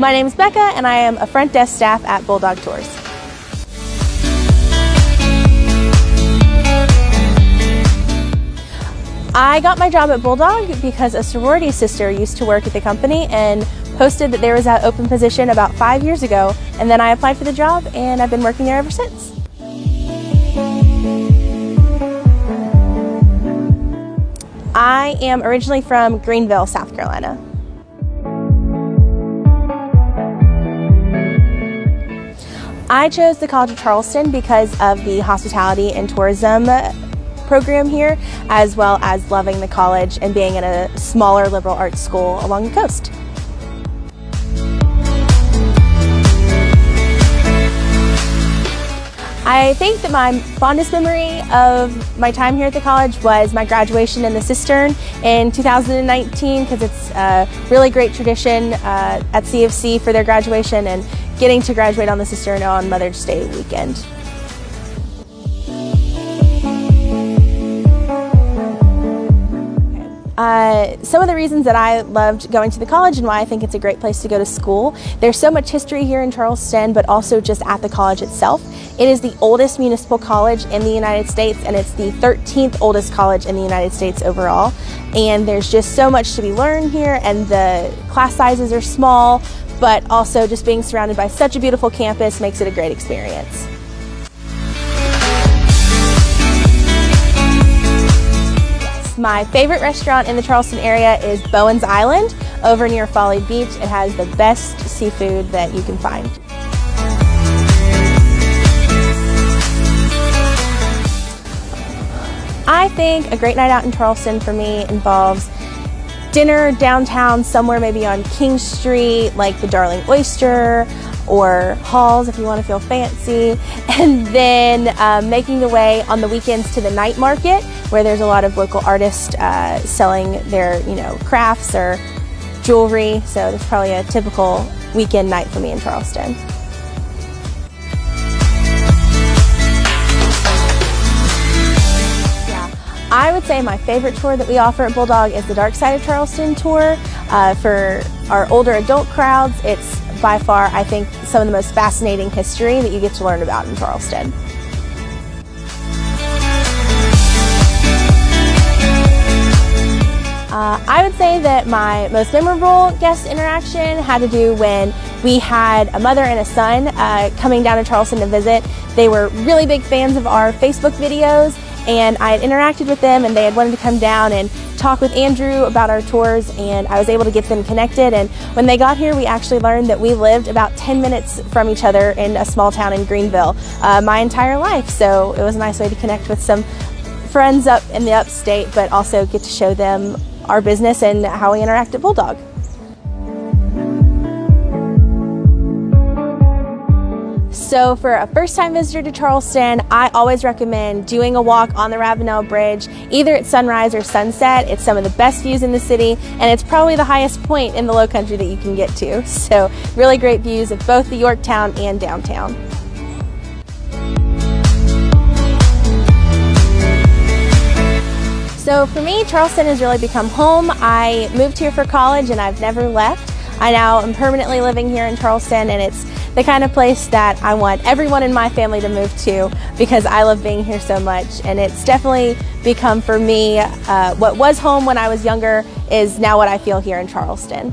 My name is Becca and I am a front desk staff at Bulldog Tours. I got my job at Bulldog because a sorority sister used to work at the company and posted that there was that open position about five years ago, and then I applied for the job and I've been working there ever since. I am originally from Greenville, South Carolina. I chose the College of Charleston because of the hospitality and tourism program here, as well as loving the college and being in a smaller liberal arts school along the coast. I think that my fondest memory of my time here at the college was my graduation in the Cistern in 2019 because it's a really great tradition uh, at CofC for their graduation and getting to graduate on the Cistern on Mother's Day weekend. Some of the reasons that I loved going to the college and why I think it's a great place to go to school. There's so much history here in Charleston, but also just at the college itself. It is the oldest municipal college in the United States, and it's the 13th oldest college in the United States overall. And there's just so much to be learned here, and the class sizes are small, but also just being surrounded by such a beautiful campus makes it a great experience. My favorite restaurant in the Charleston area is Bowen's Island over near Folly Beach. It has the best seafood that you can find. I think a great night out in Charleston for me involves dinner downtown somewhere maybe on King Street like the Darling Oyster or Halls if you want to feel fancy and then um, making the way on the weekends to the night market where there's a lot of local artists uh, selling their, you know, crafts or jewelry. So it's probably a typical weekend night for me in Charleston. I would say my favorite tour that we offer at Bulldog is the Dark Side of Charleston tour. Uh, for our older adult crowds, it's by far, I think, some of the most fascinating history that you get to learn about in Charleston. I would say that my most memorable guest interaction had to do when we had a mother and a son uh, coming down to Charleston to visit. They were really big fans of our Facebook videos and I had interacted with them and they had wanted to come down and talk with Andrew about our tours and I was able to get them connected and when they got here we actually learned that we lived about 10 minutes from each other in a small town in Greenville uh, my entire life so it was a nice way to connect with some friends up in the upstate but also get to show them our business and how we interact at Bulldog. So for a first time visitor to Charleston, I always recommend doing a walk on the Ravenel Bridge, either at sunrise or sunset. It's some of the best views in the city, and it's probably the highest point in the low country that you can get to. So really great views of both the Yorktown and downtown. So for me, Charleston has really become home. I moved here for college and I've never left. I now am permanently living here in Charleston and it's the kind of place that I want everyone in my family to move to because I love being here so much. And it's definitely become for me uh, what was home when I was younger is now what I feel here in Charleston.